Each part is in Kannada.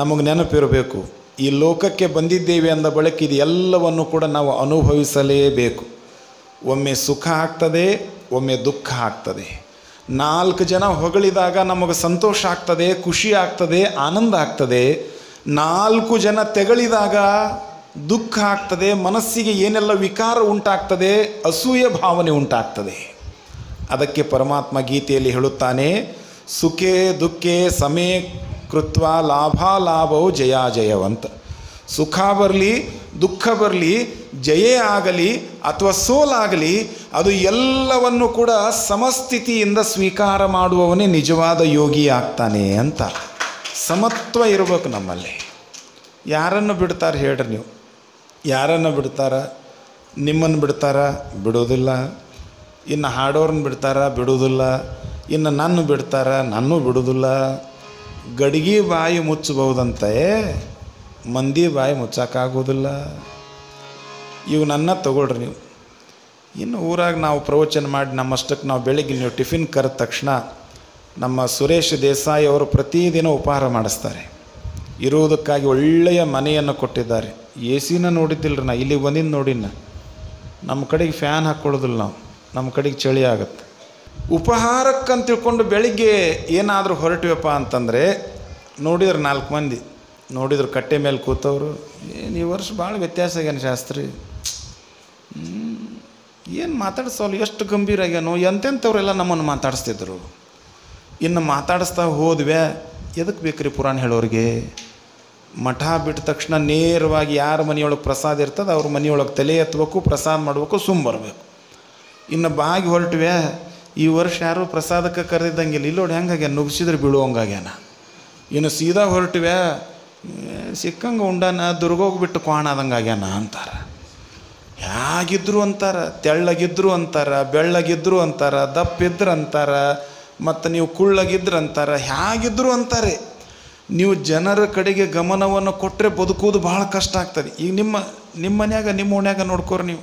ನಮಗೆ ನೆನಪಿರಬೇಕು, ಈ ಲೋಕಕ್ಕೆ ಬಂದಿದ್ದೇವೆ ಅಂದ ಬಳಿಕ ಇದು ಎಲ್ಲವನ್ನು ಕೂಡ ನಾವು ಅನುಭವಿಸಲೇಬೇಕು. ಒಮ್ಮೆ ಸುಖ ಆಗ್ತದೆ, ಒಮ್ಮೆ ದುಃಖ ಆಗ್ತದೆ. ನಾಲ್ಕು ಜನ ಹೊಗಳಿದಾಗ ನಮಗೆ ಸಂತೋಷ ಆಗ್ತದೆ, ಖುಷಿ ಆಗ್ತದೆ, ಆನಂದ ಆಗ್ತದೆ. ನಾಲ್ಕು ಜನ ತೆಗಳಿದಾಗ ದುಃಖ ಆಗ್ತದೆ, ಮನಸ್ಸಿಗೆ ಏನೆಲ್ಲ ವಿಕಾರ ಉಂಟಾಗ್ತದೆ, ಅಸೂಯ ಭಾವನೆ ಉಂಟಾಗ್ತದೆ. ಅದಕ್ಕೆ ಪರಮಾತ್ಮ ಗೀತೆಯಲ್ಲಿ ಹೇಳುತ್ತಾನೆ, ಸುಖೇ ದುಃಖೇ ಸಮೇ ಕೃತ್ವ ಲಾಭಾಲಾಭವು ಜಯಾಜಯವಂತ ಸುಖ ಬರಲಿ, ದುಃಖ ಬರಲಿ, ಜಯೇ ಆಗಲಿ ಅಥವಾ ಸೋಲಾಗಲಿ, ಅದು ಎಲ್ಲವನ್ನು ಕೂಡ ಸಮಸ್ಥಿತಿಯಿಂದ ಸ್ವೀಕಾರ ಮಾಡುವವನೇ ನಿಜವಾದ ಯೋಗಿ ಆಗ್ತಾನೆ ಅಂತ. ಸಮತ್ವ ಇರಬೇಕು ನಮ್ಮಲ್ಲಿ. ಯಾರನ್ನು ಬಿಡ್ತಾರೆ ಹೇಳ್ರಿ ನೀವು. ಯಾರನ್ನು ಬಿಡ್ತಾರ? ನಿಮ್ಮನ್ನು ಬಿಡ್ತಾರ? ಬಿಡೋದಿಲ್ಲ ಇನ್ನು ಹಾಡೋರನ್ನ ಬಿಡ್ತಾರ? ಬಿಡೋದಿಲ್ಲ ಇನ್ನು ನನ್ನ ಬಿಡ್ತಾರ? ನನ್ನೂ ಬಿಡೋದಿಲ್ಲ ಗಡಿಗೆ ಬಾಯಿ ಮುಚ್ಚಬಹುದಂತೆ ಮಂದಿ ಬಾಯಿ ಮುಚ್ಚಕ್ಕಾಗೋದಿಲ್ಲ ಇವು ನನ್ನ ತಗೊಳ್ರಿ ನೀವು. ಇನ್ನು ಊರಾಗ ನಾವು ಪ್ರವಚನ ಮಾಡಿ ನಮ್ಮಷ್ಟಕ್ಕೆ ನಾವು ಬೆಳಿಗ್ಗೆ ನೀವು ಟಿಫಿನ್ ಕರೆದ ತಕ್ಷಣ ನಮ್ಮ ಸುರೇಶ್ ದೇಸಾಯಿ ಅವರು ಪ್ರತಿದಿನ ಉಪಹಾರ ಮಾಡಿಸ್ತಾರೆ. ಇರುವುದಕ್ಕಾಗಿ ಒಳ್ಳೆಯ ಮನೆಯನ್ನು ಕೊಟ್ಟಿದ್ದಾರೆ. ಎ ಸಿನ ನೋಡಿದ್ದಿಲ್ರಿ ನಾ ಇಲ್ಲಿಗೆ ಬಂದಿದ್ದು ನೋಡಿನ ನಮ್ಮ ಕಡೆಗೆ ಫ್ಯಾನ್ ಹಾಕ್ಕೊಳ್ಳೋದಿಲ್ಲ ನಾವು. ನಮ್ಮ ಕಡೆಗೆ ಚಳಿ ಆಗುತ್ತೆ. ಉಪಹಾರಕ್ಕಂತ ತಿಳ್ಕೊಂಡು ಬೆಳಿಗ್ಗೆ ಏನಾದರೂ ಹೊರಟಿವಪ್ಪ ಅಂತಂದರೆ ನೋಡಿದ್ರೆ ನಾಲ್ಕು ಮಂದಿ. ನೋಡಿದ್ರು ಕಟ್ಟೆ ಮೇಲೆ ಕೂತವರು. ಏನು ಈ ವರ್ಷ ಭಾಳ ವ್ಯತ್ಯಾಸ ಆಗ್ಯಾನ ಶಾಸ್ತ್ರಿ. ಏನು ಮಾತಾಡಿಸೋಲ್ಲ ಎಷ್ಟು ಗಂಭೀರ ಆಗ್ಯಾನೋ? ಎಂತೆಂಥವ್ರೆಲ್ಲ ನಮ್ಮನ್ನು ಮಾತಾಡಿಸ್ತಿದ್ರು? ಇನ್ನು ಮಾತಾಡಿಸ್ತಾ ಹೋದ್ವೆ. ಎದಕ್ಕೆ ಬೇಕ್ರಿ ಪುರಾಣ ಹೇಳೋರಿಗೆ? ಮಠ ಬಿಟ್ಟ ತಕ್ಷಣ ನೇರವಾಗಿ ಯಾರ ಮನೆಯೊಳಗೆ ಪ್ರಸಾದ ಇರ್ತದೆ? ಅವ್ರ ಮನೆಯೊಳಗೆ ತಲೆ ಎತ್ತಬೇಕು ಪ್ರಸಾದ ಮಾಡಬೇಕು ಸುಮ್ಮ ಬರಬೇಕು. ಇನ್ನು ಬಾಗಿ ಹೊರಟ್ವೆ. ಈ ವರ್ಷ ಯಾರೂ ಪ್ರಸಾದಕ್ಕೆ ಕರೆದಿದ್ದಂಗಿಲ್ಲ, ಇಲ್ಲಿ ನೋಡಿ ಹೆಂಗಾಗ್ಯಾನ ನುಗ್ಸಿದ್ರೆ ಬೀಳುವಂಗಾಗ್ಯಾನ. ಇನ್ನು ಸೀದಾ ಹೊರಟ್ವೆ ಸಿಕ್ಕಂಗೆ ಉಂಡಾನ, ದುರ್ಗೋಗ್ಬಿಟ್ಟು ಕ್ವಾಣಾದಂಗೆ ಆಗ್ಯಾನ ಅಂತಾರೆ. ಹೇಗಿದ್ರು ಅಂತಾರ, ತೆಳ್ಳಗಿದ್ರು ಅಂತಾರ, ಬೆಳ್ಳಗಿದ್ರು ಅಂತಾರ, ದಪ್ಪಿದ್ರು ಅಂತಾರ, ಮತ್ತು ನೀವು ಕುಳ್ಳಗಿದ್ರು ಅಂತಾರ ಹೇಗಿದ್ರು ಅಂತಾರೆ. ನೀವು ಜನರ ಕಡೆಗೆ ಗಮನವನ್ನು ಕೊಟ್ಟರೆ ಬದುಕುವುದು ಭಾಳ ಕಷ್ಟ ಆಗ್ತದೆ. ಈಗ ನಿಮ್ಮ ನಿಮ್ಮ ಮನ್ಯಾಗ, ನಿಮ್ಮ ಓಣ್ಯಾಗ ನೋಡ್ಕೋರಿ ನೀವು.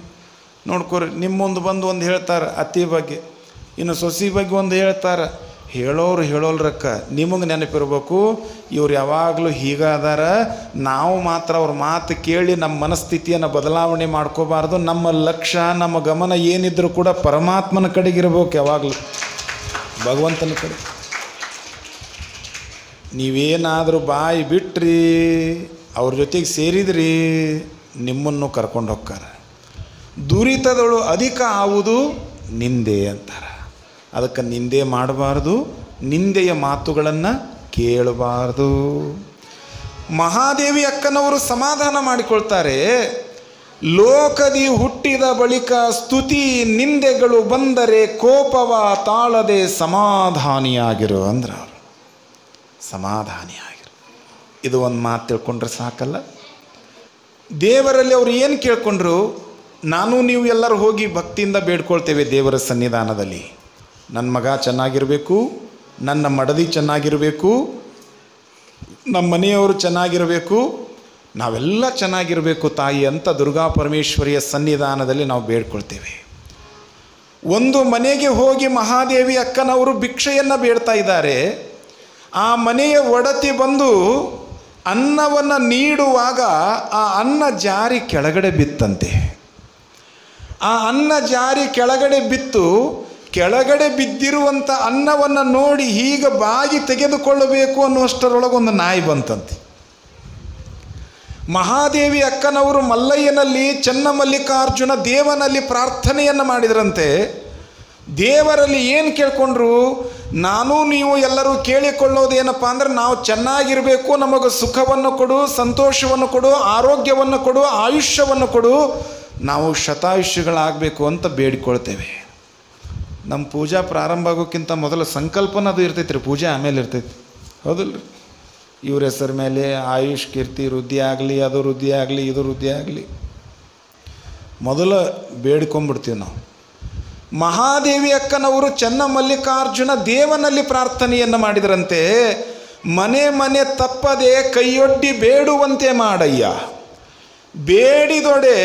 ನೋಡ್ಕೋರಿ, ನಿಮ್ಮೊಂದು ಬಂದು ಒಂದು ಹೇಳ್ತಾರೆ ಅತಿ ಬಗ್ಗೆ. ಇನ್ನು ಸೊಸಿ ಬಗ್ಗೆ ಒಂದು ಹೇಳ್ತಾರೆ, ಹೇಳೋರು ಹೇಳೋಲ್ರಕ್ಕ ನಿಮಗೆ ನೆನಪಿರ್ಬೇಕು, ಇವ್ರು ಯಾವಾಗಲೂ ಹೀಗಾದಾರ ನಾವು ಮಾತ್ರ ಅವ್ರ ಮಾತು ಕೇಳಿ ನಮ್ಮ ಮನಸ್ಥಿತಿಯನ್ನು ಬದಲಾವಣೆ ಮಾಡ್ಕೋಬಾರ್ದು, ನಮ್ಮ ಲಕ್ಷ್ಯ ನಮ್ಮ ಗಮನ ಏನಿದ್ರೂ ಕೂಡ ಪರಮಾತ್ಮನ ಕಡೆಗಿರ್ಬೇಕು ಯಾವಾಗಲೂ. ಭಗವಂತನ ಕಡೆ. ನೀವೇನಾದರೂ ಬಾಯಿ ಬಿಟ್ರಿ, ಅವ್ರ ಜೊತೆಗೆ ಸೇರಿದ್ರಿ, ನಿಮ್ಮನ್ನು ಕರ್ಕೊಂಡು ಹೋಗ್ತಾರೆ. ದುರಿತದಳು ಅಧಿಕ ಆವುದು ನಿಂದೆ ಅಂತಾರೆ. ಅದಕ್ಕೆ ನಿಂದೆ ಮಾಡಬಾರ್ದು, ನಿಂದೆಯ ಮಾತುಗಳನ್ನು ಕೇಳಬಾರ್ದು. ಮಹಾದೇವಿ ಅಕ್ಕನವರು ಸಮಾಧಾನ ಮಾಡಿಕೊಳ್ತಾರೆ, ಲೋಕದಿ ಹುಟ್ಟಿದ ಬಳಿಕ ಸ್ತುತಿ ನಿಂದೆಗಳು ಬಂದರೆ ಕೋಪವ ತಾಳದೆ ಸಮಾಧಾನಿಯಾಗಿರು ಅಂದ್ರೆ ಅವರು. ಸಮಾಧಾನಿಯಾಗಿರು. ಇದು ಒಂದು ಮಾತು ತಿಳ್ಕೊಂಡ್ರೆ ಸಾಕಲ್ಲ. ದೇವರಲ್ಲಿ ಅವರು ಏನು ಕೇಳ್ಕೊಂಡ್ರು, ನಾನು ನೀವು ಎಲ್ಲರೂ ಹೋಗಿ ಭಕ್ತಿಯಿಂದ ಬೇಡ್ಕೊಳ್ತೇವೆ ದೇವರ ಸನ್ನಿಧಾನದಲ್ಲಿ. ನನ್ನ ಮಗ ಚೆನ್ನಾಗಿರಬೇಕು, ನನ್ನ ಮಡದಿ ಚೆನ್ನಾಗಿರಬೇಕು, ನಮ್ಮ ಮನೆಯವರು ಚೆನ್ನಾಗಿರಬೇಕು, ನಾವೆಲ್ಲ ಚೆನ್ನಾಗಿರಬೇಕು ತಾಯಿ ಅಂತ ದುರ್ಗಾ ಪರಮೇಶ್ವರಿಯ ಸನ್ನಿಧಾನದಲ್ಲಿ ನಾವು ಬೇಡ್ಕೊಳ್ತೇವೆ. ಒಂದು ಮನೆಗೆ ಹೋಗಿ ಮಹಾದೇವಿ ಅಕ್ಕನವರು ಭಿಕ್ಷೆಯನ್ನು ಬೇಡ್ತಾ ಇದ್ದಾರೆ. ಆ ಮನೆಯ ಒಡತಿ ಬಂದು ಅನ್ನವನ್ನು ನೀಡುವಾಗ ಆ ಅನ್ನ ಜಾರಿ ಕೆಳಗಡೆ ಬಿತ್ತಂತೆ. ಆ ಅನ್ನ ಜಾರಿ ಕೆಳಗಡೆ ಬಿತ್ತು ಕೆಳಗಡೆ ಬಿದ್ದಿರುವಂಥ ಅನ್ನವನ್ನು ನೋಡಿ ಈಗ ಬಾಗಿ ತೆಗೆದುಕೊಳ್ಳಬೇಕು ಅನ್ನುವಷ್ಟರೊಳಗೊಂದು ನಾಯಿ ಬಂತಂತೆ. ಮಹಾದೇವಿ ಅಕ್ಕನವರು ಮಲ್ಲಯ್ಯನಲ್ಲಿ, ಚನ್ನಮಲ್ಲಿಕಾರ್ಜುನ ದೇವನಲ್ಲಿ ಪ್ರಾರ್ಥನೆಯನ್ನು ಮಾಡಿದ್ರಂತೆ. ದೇವರಲ್ಲಿ ಏನು ಕೇಳ್ಕೊಂಡ್ರು? ನಾನು ನೀವು ಎಲ್ಲರೂ ಕೇಳಿಕೊಳ್ಳೋದೇನಪ್ಪ ಅಂದ್ರೆ ನಾವು ಚೆನ್ನಾಗಿರಬೇಕು, ನಮಗೆ ಸುಖವನ್ನು ಕೊಡು, ಸಂತೋಷವನ್ನು ಕೊಡು, ಆರೋಗ್ಯವನ್ನು ಕೊಡು, ಆಯುಷ್ಯವನ್ನು ಕೊಡು, ನಾವು ಶತಾಯುಷ್ಯಗಳಾಗಬೇಕು ಅಂತ ಬೇಡಿಕೊಳ್ತೇವೆ. ನಮ್ಮ ಪೂಜಾ ಪ್ರಾರಂಭ ಆಗೋಕ್ಕಿಂತ ಮೊದಲು ಸಂಕಲ್ಪನ ಅದು ಇರ್ತೈತೆ ರೀ ಪೂಜೆ ಆಮೇಲೆ ಇರ್ತೈತಿ. ಹೌದಲ್ಲ ರೀ ಇವ್ರ ಹೆಸರ ಮೇಲೆ ಆಯುಷ್ ಕೀರ್ತಿ ವೃದ್ಧಿ ಆಗಲಿ ಅದು ವೃದ್ಧಿ ಆಗಲಿ ಇದು ವೃದ್ಧಿ ಆಗಲಿ. ಮೊದಲ ಬೇಡ್ಕೊಂಬಿಡ್ತೀವಿ ನಾವು. ಮಹಾದೇವಿ ಅಕ್ಕನವರು ಚನ್ನಮಲ್ಲಿಕಾರ್ಜುನ ದೇವನಲ್ಲಿ ಪ್ರಾರ್ಥನೆಯನ್ನು ಮಾಡಿದರಂತೆ ಮನೆ ಮನೆ ತಪ್ಪದೆ ಕೈಯೊಡ್ಡಿ ಬೇಡುವಂತೆ ಮಾಡಯ್ಯ. ಬೇಡಿದೊಡೆ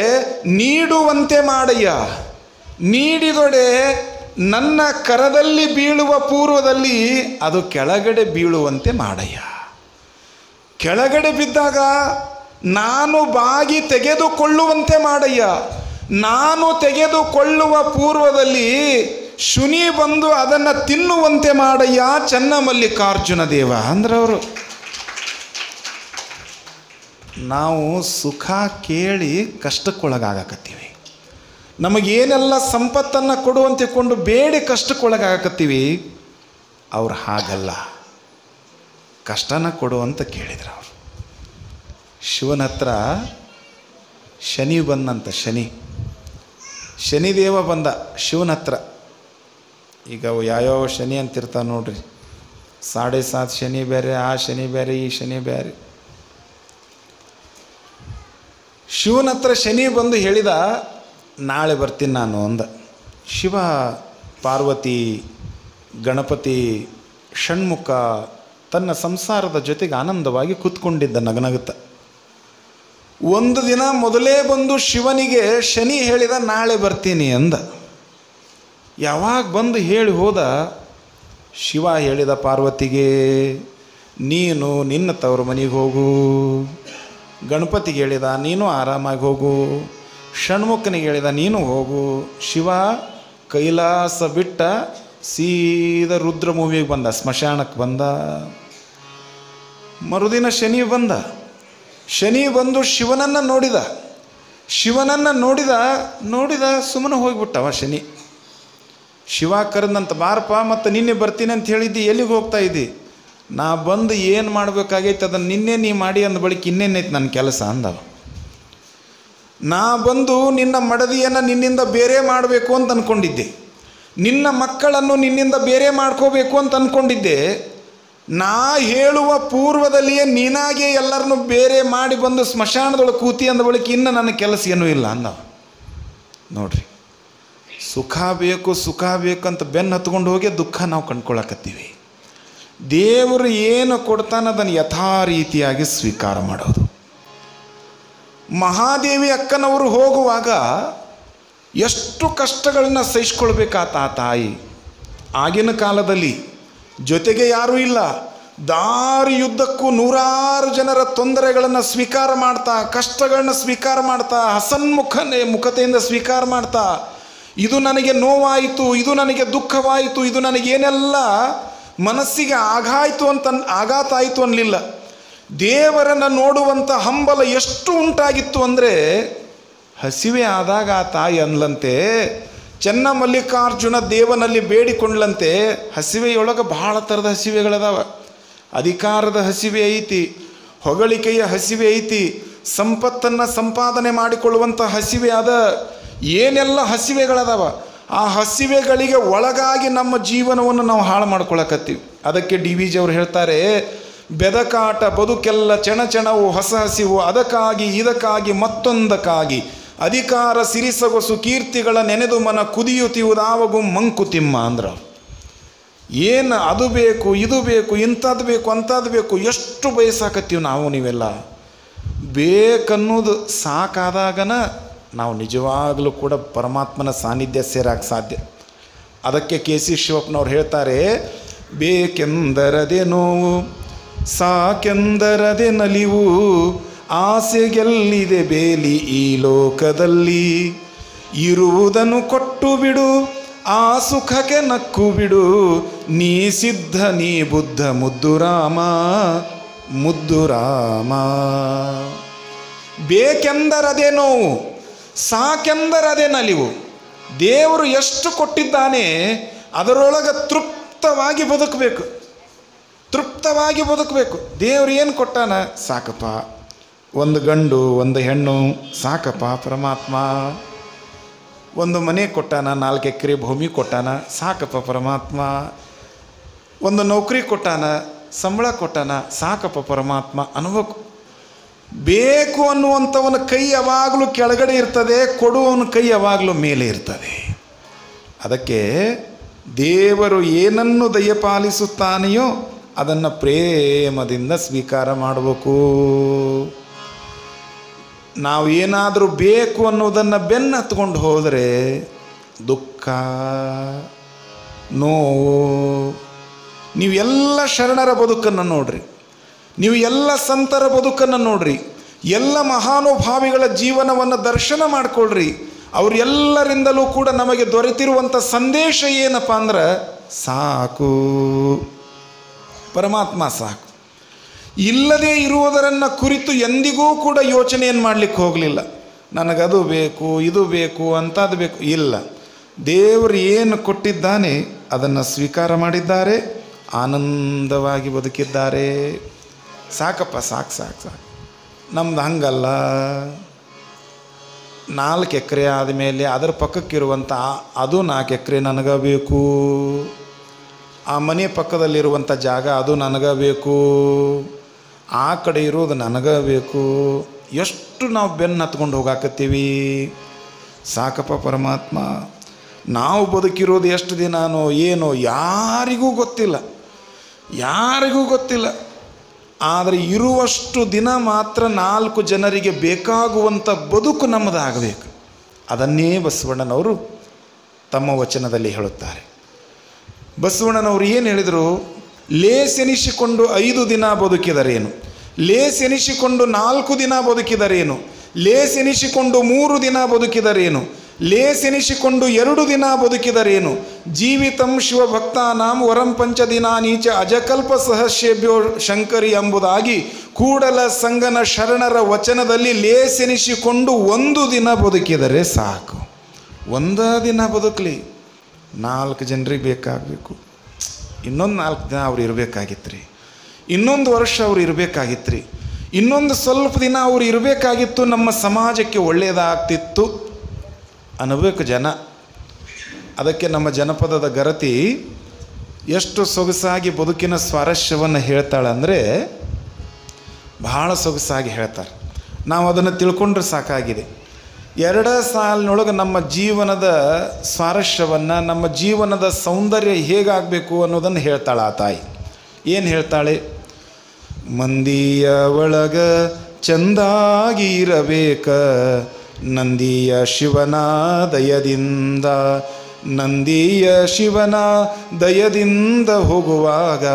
ನೀಡುವಂತೆ ಮಾಡಯ್ಯ. ನೀಡಿದೊಡೆ ನನ್ನ ಕರದಲ್ಲಿ ಬೀಳುವ ಪೂರ್ವದಲ್ಲಿ ಅದು ಕೆಳಗಡೆ ಬೀಳುವಂತೆ ಮಾಡಯ್ಯ. ಕೆಳಗಡೆ ಬಿದ್ದಾಗ ನಾನು ಬಾಗಿ ತೆಗೆದುಕೊಳ್ಳುವಂತೆ ಮಾಡಯ್ಯ. ನಾನು ತೆಗೆದುಕೊಳ್ಳುವ ಪೂರ್ವದಲ್ಲಿ ಶುನಿ ಬಂದು ಅದನ್ನು ತಿನ್ನುವಂತೆ ಮಾಡಯ್ಯ, ಚನ್ನಮಲ್ಲಿಕಾರ್ಜುನ ದೇವ ಅಂದ್ರೆ ಅವರು ನಾವು ಸುಖ ಕೇಳಿ ಕಷ್ಟಕ್ಕೊಳಗಾಗಕತ್ತೀವಿ. ನಮಗೇನೆಲ್ಲ ಸಂಪತ್ತನ್ನು ಕೊಡುವಂತೆ ಕೊಂಡು ಬೇಡಿ ಕಷ್ಟಕ್ಕೊಳಗಾಕತ್ತೀವಿ ಅವ್ರು ಹಾಗಲ್ಲ. ಕಷ್ಟನ ಕೊಡು ಅಂತ ಕೇಳಿದ್ರು ಅವರು. ಶಿವನ ಹತ್ರ ಶನಿ ಬಂದಂತ ಶನಿ. ಶನಿದೇವ ಬಂದ ಶಿವನ ಹತ್ರ. ಈಗ ಯಾವ್ಯಾವ ಶನಿ ಅಂತಿರ್ತಾವೆ ನೋಡ್ರಿ. ಸಾಡೆ ಸಾತ್ ಶನಿ ಬೇರೆ ಆ ಶನಿ ಬೇರೆ ಈ ಶನಿ ಬೇರೆ ಶಿವನ ಹತ್ರ ಶನಿ ಬಂದು ಹೇಳಿದ ನಾಳೆ ಬರ್ತೀನಿ ನಾನು ಅಂದ. ಶಿವ ಪಾರ್ವತಿ ಗಣಪತಿ ಷಣ್ಮುಖ ತನ್ನ ಸಂಸಾರದ ಜೊತೆಗೆ ಆನಂದವಾಗಿ ಕೂತ್ಕೊಂಡಿದ್ದ ನಗನಗುತ್ತ. ಒಂದು ದಿನ ಮೊದಲೇ ಬಂದು ಶಿವನಿಗೆ ಶನಿ ಹೇಳಿದ ನಾಳೆ ಬರ್ತೀನಿ ಅಂದ. ಯಾವಾಗ ಬಂದು ಹೇಳಿ ಹೋದ? ಶಿವ ಹೇಳಿದ ಪಾರ್ವತಿಗೆ, ನೀನು ನಿನ್ನ ತವ್ರ ಮನೆಗೆ ಹೋಗು. ಗಣಪತಿಗೆ ಹೇಳಿದ, ನೀನು ಆರಾಮಾಗಿ ಹೋಗು. ಷಣ್ಮುಖನಿಗೆ ಹೇಳಿದ, ನೀನು ಹೋಗು. ಶಿವ ಕೈಲಾಸ ಬಿಟ್ಟ ಸೀದಾ ರುದ್ರ ಮೂವಿಗೆ ಬಂದ, ಸ್ಮಶಾನಕ್ಕೆ ಬಂದ. ಮರುದಿನ ಶನಿ ಬಂದ. ಶನಿ ಬಂದು ಶಿವನನ್ನು ನೋಡಿದ. ಶಿವನನ್ನು ನೋಡಿದ ನೋಡಿದ ಸುಮ್ಮನೆ ಹೋಗ್ಬಿಟ್ಟವ ಶನಿ. ಶಿವ ಕರೆದಂತ, ಬಾರಪ್ಪ, ಮತ್ತು ನಿನ್ನೆ ಬರ್ತೀನಿ ಅಂತ ಹೇಳಿದ್ದಿ, ಎಲ್ಲಿಗೆ ಹೋಗ್ತಾ ಇದ್ದಿ? ನಾ ಬಂದು ಏನು ಮಾಡಬೇಕಾಗೈತೆ ಅದನ್ನು ನಿನ್ನೆ ನೀ ಮಾಡಿ ಅಂದ ಬಳಿಕ ಇನ್ನೇನೈತೆ ನನ್ನ ಕೆಲಸ? ಅಂದವ. ನಾ ಬಂದು ನಿನ್ನ ಮಡದಿಯನ್ನು ನಿನ್ನಿಂದ ಬೇರೆ ಮಾಡಬೇಕು ಅಂತ ಅಂದ್ಕೊಂಡಿದ್ದೆ ನಿನ್ನ ಮಕ್ಕಳನ್ನು ನಿನ್ನಿಂದ ಬೇರೆ ಮಾಡ್ಕೋಬೇಕು ಅಂತ ಅಂದ್ಕೊಂಡಿದ್ದೆ ನಾ ಹೇಳುವ ಪೂರ್ವದಲ್ಲಿಯೇ ನೀನಾಗೆ ಎಲ್ಲರನ್ನು ಬೇರೆ ಮಾಡಿ ಬಂದು ಸ್ಮಶಾನದೊಳಗೆ ಕೂತಿ ಅಂದ ಬಳಿಕ ಇನ್ನು ನನ್ನ ಕೆಲಸ ಏನೂ ಇಲ್ಲ ಅಂದ ನೋಡ್ರಿ, ಸುಖ ಬೇಕು ಸುಖ ಬೇಕು ಅಂತ ಬೆನ್ನು ಹತ್ಕೊಂಡು ಹೋಗಿ ದುಃಖ ನಾವು ಕಂಡ್ಕೊಳಕತ್ತೀವಿ. ದೇವರು ಏನು ಕೊಡ್ತಾನೆ ಅದನ್ನು ಯಥಾ ರೀತಿಯಾಗಿ ಸ್ವೀಕಾರ ಮಾಡೋದು. ಮಹಾದೇವಿ ಅಕ್ಕನವರು ಹೋಗುವಾಗ ಎಷ್ಟು ಕಷ್ಟಗಳನ್ನು ಸಹಿಸ್ಕೊಳ್ಬೇಕಾತ ಆ ತಾಯಿ? ಆಗಿನ ಕಾಲದಲ್ಲಿ ಜೊತೆಗೆ ಯಾರೂ ಇಲ್ಲ. ದಾರಿ ಯುದ್ಧಕ್ಕೂ ನೂರಾರು ಜನರ ತೊಂದರೆಗಳನ್ನು ಸ್ವೀಕಾರ ಮಾಡ್ತಾ, ಕಷ್ಟಗಳನ್ನ ಸ್ವೀಕಾರ ಮಾಡ್ತಾ ಹಸನ್ಮುಖನೇ ಮುಖತೆಯಿಂದ ಸ್ವೀಕಾರ ಮಾಡ್ತಾ, ಇದು ನನಗೆ ನೋವಾಯಿತು, ಇದು ನನಗೆ ದುಃಖವಾಯಿತು, ಇದು ನನಗೇನೆಲ್ಲ ಮನಸ್ಸಿಗೆ ಆಘಾಯಿತು ಅಂತ, ಆಘಾತ ಆಯಿತು ಅನ್ನಲಿಲ್ಲ ದೇವರನ್ನು ನೋಡುವಂಥ ಹಂಬಲ ಎಷ್ಟು ಉಂಟಾಗಿತ್ತು ಅಂದರೆ ಹಸಿವೆ ಆದಾಗ ಆ ತಾಯಿ ಅನ್ಲಂತೆ, ಚೆನ್ನ ಮಲ್ಲಿಕಾರ್ಜುನ ದೇವನಲ್ಲಿ ಬೇಡಿಕೊಂಡ್ಲಂತೆ, ಹಸಿವೆಯೊಳಗೆ ಬಹಳ ಥರದ ಹಸಿವೆಗಳದಾವ. ಅಧಿಕಾರದ ಹಸಿವೆ ಐತಿ, ಹೊಗಳಿಕೆಯ ಹಸಿವೆ ಐತಿ, ಸಂಪತ್ತನ್ನು ಸಂಪಾದನೆ ಮಾಡಿಕೊಳ್ಳುವಂಥ ಹಸಿವೆ ಅದ ಏನೆಲ್ಲ ಹಸಿವೆಗಳದಾವ, ಆ ಹಸಿವೆಗಳಿಗೆ ಒಳಗಾಗಿ ನಮ್ಮ ಜೀವನವನ್ನು ನಾವು ಹಾಳು ಮಾಡ್ಕೊಳಕತ್ತೀವಿ. ಅದಕ್ಕೆ ಡಿ ವಿ ಜಿ ಅವರು ಹೇಳ್ತಾರೆ ಬೆದಕಾಟ, ಬದುಕೆಲ್ಲ ಚಣಚಣವು ಹೊಸ ಹಸಿವು ಅದಕ್ಕಾಗಿ, ಇದಕ್ಕಾಗಿ, ಮತ್ತೊಂದಕ್ಕಾಗಿ. ಅಧಿಕಾರ ಸಿರಿಸಗೊಸು ಕೀರ್ತಿಗಳ ನೆನೆದು ಮನ ಕುದಿಯುತ್ತಿವುದಾವಗು ಮಂಕುತಿಮ್ಮ ಅಂದ್ರ. ಏನು ಅದು ಬೇಕು, ಇದು ಬೇಕು, ಇಂಥದ್ದು ಬೇಕು, ಅಂಥದ್ದು ಬೇಕು, ಎಷ್ಟು ಬಯಸಾಕತ್ತೀವಿ ನಾವು ನೀವೆಲ್ಲ? ಬೇಕನ್ನೋದು ಸಾಕಾದಾಗನ ನಾವು ನಿಜವಾಗಲೂ ಕೂಡ ಪರಮಾತ್ಮನ ಸಾನ್ನಿಧ್ಯ ಸೇರಕ್ಕೆ ಸಾಧ್ಯ. ಅದಕ್ಕೆ ಕೆ ಸಿ ಶಿವಪ್ಪನವ್ರು ಹೇಳ್ತಾರೆ, ಬೇಕೆಂದರದೇನೋ ನೋವು ಸಾಕೆಂದರದೆ ನಲಿವು ಆಸೆಗೆಲ್ಲಿದೆ ಬೇಲಿ ಈ ಲೋಕದಲ್ಲಿ? ಇರುವುದನ್ನು ಕೊಟ್ಟು ಬಿಡು, ಆ ಸುಖಕ್ಕೆ ನಕ್ಕು ಬಿಡು. ನೀ ಸಿದ್ಧ, ನೀ ಬುದ್ಧ, ಮುದ್ದು ರಾಮ ಮುದ್ದು ರಾಮ. ಬೇಕೆಂದರದೆ ನೋವು, ಸಾಕೆಂದರದೆ ನಲಿವು. ದೇವರು ಎಷ್ಟು ಕೊಟ್ಟಿದ್ದಾನೆ, ಅದರೊಳಗೆ ತೃಪ್ತವಾಗಿ ಬದುಕಬೇಕು. ತೃಪ್ತವಾಗಿ ಬದುಕಬೇಕು. ದೇವ್ರು ಏನು ಕೊಟ್ಟಾನ? ಸಾಕಪ್ಪ. ಒಂದು ಗಂಡು, ಒಂದು ಹೆಣ್ಣು, ಸಾಕಪ್ಪ ಪರಮಾತ್ಮ. ಒಂದು ಮನೆ ಕೊಟ್ಟಾನ, ನಾಲ್ಕು ಎಕರೆ ಭೂಮಿ ಕೊಟ್ಟಾನ, ಸಾಕಪ್ಪ ಪರಮಾತ್ಮ. ಒಂದು ನೌಕರಿ ಕೊಟ್ಟಾನ, ಸಂಬಳ ಕೊಟ್ಟಾನ, ಸಾಕಪ್ಪ ಪರಮಾತ್ಮ. ಅನ್ಬೇಕು ಬೇಕು ಅನ್ನುವಂಥವನ ಕೈ ಯಾವಾಗಲೂ ಕೆಳಗಡೆ ಇರ್ತದೆ, ಕೊಡುವವನ ಕೈ ಯಾವಾಗಲೂ ಮೇಲೆ ಇರ್ತದೆ. ಅದಕ್ಕೆ ದೇವರು ಏನನ್ನು ದಯಪಾಲಿಸುತ್ತಾನೆಯೋ ಅದನ್ನು ಪ್ರೇಮದಿಂದ ಸ್ವೀಕಾರ ಮಾಡಬೇಕು. ನಾವು ಏನಾದರೂ ಬೇಕು ಅನ್ನೋದನ್ನು ಬೆನ್ನು ಹತ್ಕೊಂಡು ಹೋದರೆ ದುಃಖ, ನೋವು ನೀವೆಲ್ಲ ಶರಣರ ಬದುಕನ್ನು ನೋಡ್ರಿ. ನೀವು ಎಲ್ಲ ಸಂತರ ಬದುಕನ್ನು ನೋಡ್ರಿ. ಎಲ್ಲ ಮಹಾನುಭಾವಿಗಳ ಜೀವನವನ್ನು ದರ್ಶನ ಮಾಡಿಕೊಳ್ಳ್ರಿ ಅವರೆಲ್ಲರಿಂದಲೂ ಕೂಡ ನಮಗೆ ದೊರೆತಿರುವಂಥ ಸಂದೇಶ ಏನಪ್ಪ ಅಂದ್ರೆ ಸಾಕು. ಪರಮಾತ್ಮ ಸಾಕು. ಇಲ್ಲದೇ ಇರುವುದರನ್ನು ಕುರಿತು ಎಂದಿಗೂ ಕೂಡ ಯೋಚನೆಯನ್ನು ಮಾಡಲಿಕ್ಕೆ ಹೋಗಲಿಲ್ಲ. ನನಗದು ಬೇಕು, ಇದು ಬೇಕು, ಅಂಥದ್ದು ಬೇಕು, ಇಲ್ಲ. ದೇವರು ಏನು ಕೊಟ್ಟಿದ್ದಾನೆ, ಅದನ್ನು ಸ್ವೀಕಾರ ಮಾಡಿದ್ದಾರೆ, ಆನಂದವಾಗಿ ಬದುಕಿದ್ದಾರೆ. ಸಾಕಪ್ಪ, ಸಾಕು ಸಾಕು ಸಾಕು. ನಮ್ದು ಹಂಗಲ್ಲ. ನಾಲ್ಕು ಎಕರೆ ಆದಮೇಲೆ ಅದರ ಪಕ್ಕಕ್ಕಿರುವಂಥ ಅದು ನಾಲ್ಕು ಎಕರೆ ನನಗೆ ಬೇಕು. ಆ ಮನೆ ಪಕ್ಕದಲ್ಲಿರುವಂಥ ಜಾಗ ಅದು ನನಗೆ ಬೇಕು ಆ ಕಡೆ ಇರೋದು ನನಗೆ ಬೇಕು ಎಷ್ಟು ನಾವು ಬೆನ್ನು ಹತ್ಕೊಂಡು ಹೋಗಾಕತ್ತೀವಿ. ಸಾಕಪ್ಪ ಪರಮಾತ್ಮ, ನಾವು ಬದುಕಿರೋದು ಎಷ್ಟು ದಿನಾನೋ ಏನೋ ಯಾರಿಗೂ ಗೊತ್ತಿಲ್ಲ. ಯಾರಿಗೂ ಗೊತ್ತಿಲ್ಲ. ಆದರೆ ಇರುವಷ್ಟು ದಿನ ಮಾತ್ರ ನಾಲ್ಕು ಜನರಿಗೆ ಬೇಕಾಗುವಂಥ ಬದುಕು ನಮ್ಮದಾಗಬೇಕು. ಅದನ್ನೇ ಬಸವಣ್ಣನವರು ತಮ್ಮ ವಚನದಲ್ಲಿ ಹೇಳುತ್ತಾರೆ. ಬಸವಣ್ಣನವರು ಏನು ಹೇಳಿದರು? ಲೇಸೆನಿಸಿಕೊಂಡು ಐದು ದಿನ ಬದುಕಿದರೇನು? ಲೇಸೆನಿಸಿಕೊಂಡು ನಾಲ್ಕು ದಿನ ಬದುಕಿದರೇನು? ಲೇಸೆನಿಸಿಕೊಂಡು ಮೂರು ದಿನ ಬದುಕಿದರೇನು? ಲೇಸೆನಿಸಿಕೊಂಡು ಎರಡು ದಿನ ಬದುಕಿದರೇನು? ಜೀವಿತಂ ಶಿವಭಕ್ತಾನಾಂ ವರಂ ಪಂಚದಿನಾನೀಚ ಅಜಕಲ್ಪ ಸಹಸ್ಯಭ್ಯೋ ಶಂಕರಿ ಎಂಬುದಾಗಿ ಕೂಡಲ ಸಂಗನ ಶರಣರ ವಚನದಲ್ಲಿ ಲೇಸೆನಿಸಿಕೊಂಡು ಒಂದು ದಿನ ಬದುಕಿದರೆ ಸಾಕು. ಒಂದೇ ದಿನ ಬದುಕಲಿ. ನಾಲ್ಕು ಜನರಿಗೆ ಬೇಕಾಗಬೇಕು. ಇನ್ನೊಂದು ನಾಲ್ಕು ದಿನ ಅವ್ರು ಇರಬೇಕಾಗಿತ್ತು ರೀ ಇನ್ನೊಂದು ವರ್ಷ ಅವ್ರು ಇರಬೇಕಾಗಿತ್ತು ರೀ ಇನ್ನೊಂದು ಸ್ವಲ್ಪ ದಿನ ಅವ್ರು ಇರಬೇಕಾಗಿತ್ತು, ನಮ್ಮ ಸಮಾಜಕ್ಕೆ ಒಳ್ಳೆಯದಾಗ್ತಿತ್ತು ಅನ್ನಬೇಕು ಜನ. ಅದಕ್ಕೆ ನಮ್ಮ ಜನಪದದ ಗರತಿ, ಎಷ್ಟು ಸೊಗಸಾಗಿ ಬದುಕಿನ ಸ್ವಾರಸ್ಯವನ್ನು ಹೇಳ್ತಾಳಂದರೆ ಬಹಳ ಸೊಗಸಾಗಿ ಹೇಳ್ತಾರೆ. ನಾವು ಅದನ್ನು ತಿಳ್ಕೊಂಡ್ರೆ ಸಾಕಾಗಿದೆ. ಎರಡ ಸಾಲಿನೊಳಗೆ ನಮ್ಮ ಜೀವನದ ಸ್ವಾರಸ್ಯವನ್ನು, ನಮ್ಮ ಜೀವನದ ಸೌಂದರ್ಯ ಹೇಗಾಗಬೇಕು ಅನ್ನೋದನ್ನು ಹೇಳ್ತಾಳೆ ಆ ತಾಯಿ. ಏನು ಹೇಳ್ತಾಳೆ? ಮಂದಿಯ ಒಳಗ ಚಂದಾಗಿರಬೇಕ, ನಂದಿಯ ಶಿವನ ದಯದಿಂದ ನಂದಿಯ ಶಿವನ ದಯದಿಂದ ಹೋಗುವಾಗ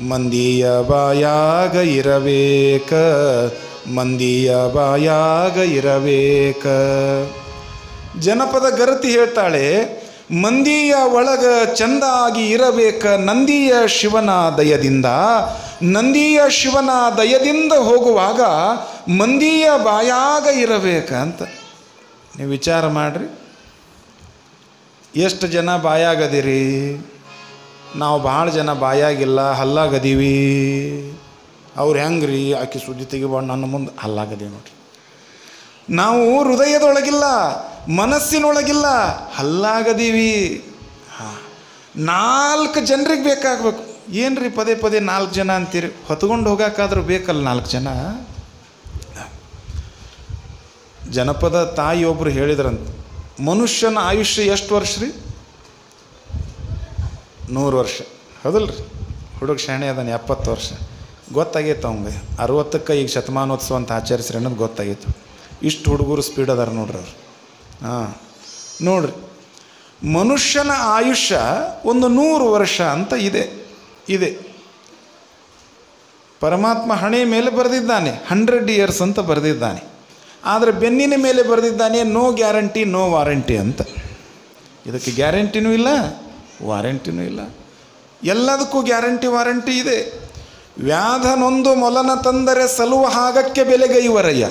ಮಂದಿಯ ಬಾಯಾಗ ಇರಬೇಕ. ಮಂದಿಯ ಬಾಯಾಗ ಇರಬೇಕ. ಜನಪದ ಗರತಿ ಹೇಳ್ತಾಳೆ, ಮಂದಿಯ ಒಳಗ ಚಂದಾಗಿ ಇರಬೇಕ ನಂದಿಯ ಶಿವನ ದಯದಿಂದ. ನಂದಿಯ ಶಿವನ ದಯದಿಂದ ಹೋಗುವಾಗ ಮಂದಿಯ ಬಾಯಾಗ ಇರಬೇಕ ಅಂತ. ನೀವು ವಿಚಾರ ಮಾಡ್ರಿ. ಎಷ್ಟು ಜನ ಬಾಯಾಗದಿರಿ? ನಾವು ಭಾಳ ಜನ ಬಾಯಾಗಿಲ್ಲ, ಹಲ್ಲಾಗದೀವಿ. ಅವ್ರು ಹೆಂಗೆ ರೀ ಆಕೆ ಸುದ್ದಿ ತೆಗಿಬಾರ್ದು, ನನ್ನ ಮುಂದೆ ಹಲ್ಲಾಗದೆ ನೋಡ್ರಿ. ನಾವು ಹೃದಯದೊಳಗಿಲ್ಲ, ಮನಸ್ಸಿನೊಳಗಿಲ್ಲ, ಹಲ್ಲಾಗದೀವಿ. ಹಾಂ. ನಾಲ್ಕು ಜನರಿಗೆ ಬೇಕಾಗಬೇಕು. ಏನ್ರಿ ಪದೇ ಪದೇ ನಾಲ್ಕು ಜನ ಅಂತೀರಿ? ಹೊತ್ಕೊಂಡು ಹೋಗೋಕ್ಕಾದ್ರೂ ಬೇಕಲ್ಲ ನಾಲ್ಕು ಜನ? ಜನಪದ ತಾಯಿಯೊಬ್ಬರು ಹೇಳಿದ್ರಂತ, ಮನುಷ್ಯನ ಆಯುಷ್ಯ ಎಷ್ಟು ವರ್ಷ ರೀ? ನೂರು ವರ್ಷ. ಹೌದಲ್ರಿ? ರೀ ಹುಡುಗ ಶಾಣೆ ಅದಾನೆ, ಎಪ್ಪತ್ತು ವರ್ಷ. ಗೊತ್ತಾಗೈತೆ ಅವಂಗೆ. ಅರವತ್ತಕ್ಕೆ ಈಗ ಶತಮಾನೋತ್ಸವ ಅಂತ ಆಚರಿಸ್ರಿ ಅನ್ನೋದು ಗೊತ್ತಾಗಿತ್ತು ಇಷ್ಟು ಹುಡುಗರು ಸ್ಪೀಡ್ ಅದಾರ ನೋಡ್ರಿ ಅವ್ರು. ಹಾಂ, ನೋಡ್ರಿ. ಮನುಷ್ಯನ ಆಯುಷ್ಯ ಒಂದು ನೂರು ವರ್ಷ ಅಂತ ಇದೆ ಇದೆ. ಪರಮಾತ್ಮ ಹಣೆ ಮೇಲೆ ಬರೆದಿದ್ದಾನೆ ಹಂಡ್ರೆಡ್ ಇಯರ್ಸ್ ಅಂತ ಬರೆದಿದ್ದಾನೆ. ಆದರೆ ಬೆನ್ನಿನ ಮೇಲೆ ಬರೆದಿದ್ದಾನೆ ನೋ ಗ್ಯಾರಂಟಿ ನೋ ವಾರಂಟಿ ಅಂತ. ಇದಕ್ಕೆ ಗ್ಯಾರಂಟಿನೂ ಇಲ್ಲ ವಾರಂಟಿನೂ ಇಲ್ಲ. ಎಲ್ಲದಕ್ಕೂ ಗ್ಯಾರಂಟಿ ವಾರಂಟಿ ಇದೆ. ವ್ಯಾಧನೊಂದು ಮೊಲನ ತಂದರೆ ಸಲುವ ಹಾಗಕ್ಕೆ ಬೆಲೆಗೈವರಯ್ಯ